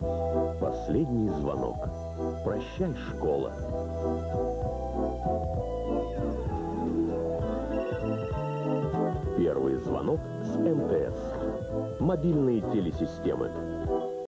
Последний звонок. Прощай, школа. Первый звонок с МТС. Мобильные телесистемы.